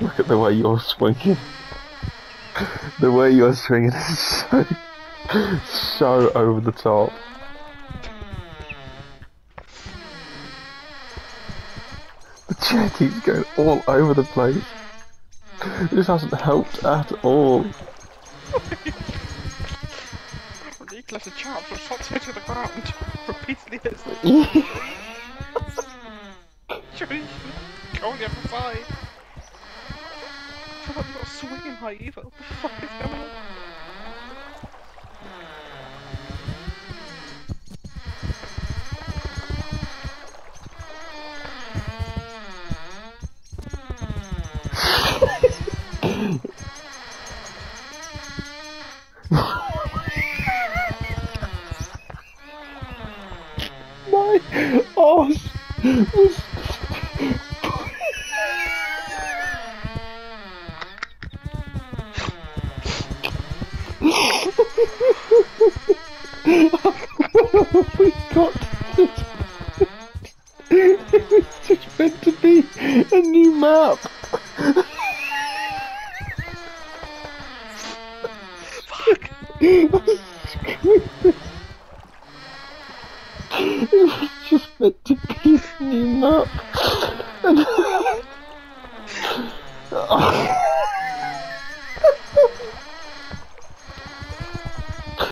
Look at the way you're swinging. The way you're swinging is so, so over the top. The chair keeps going all over the place. This hasn't helped at all. Ridiculous a chance for shots to the ground. Repeatedly hits the go on the other side. High either. What the fuck is going on? My arse got it was just meant to be a new map. Fuck. it was just meant to be a new map.